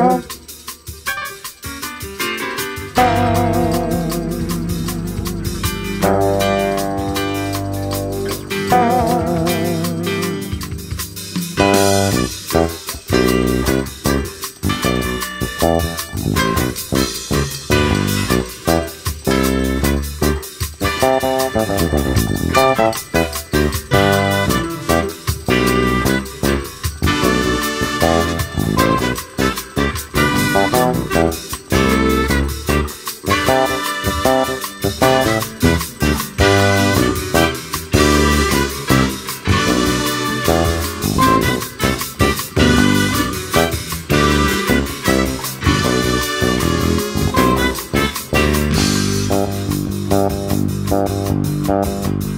Oh.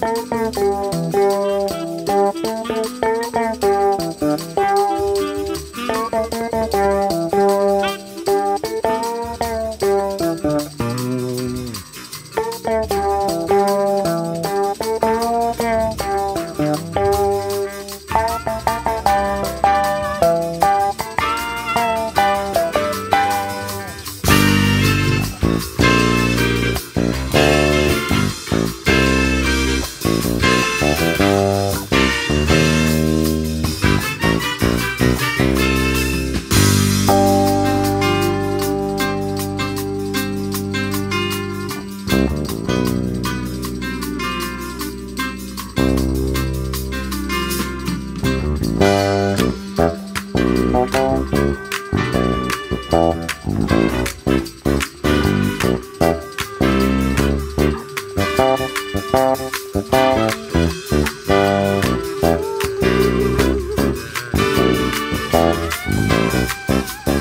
Thank you. Thank